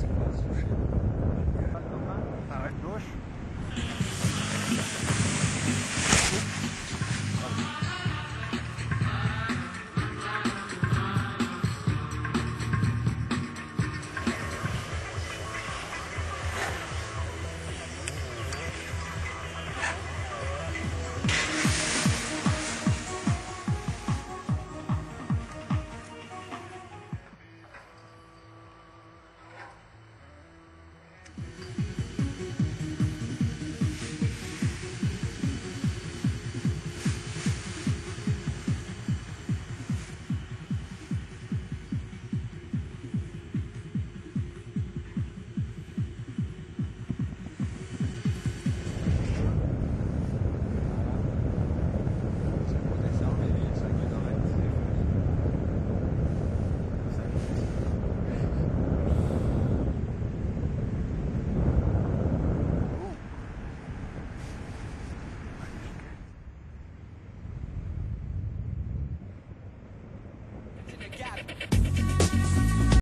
走到宿舍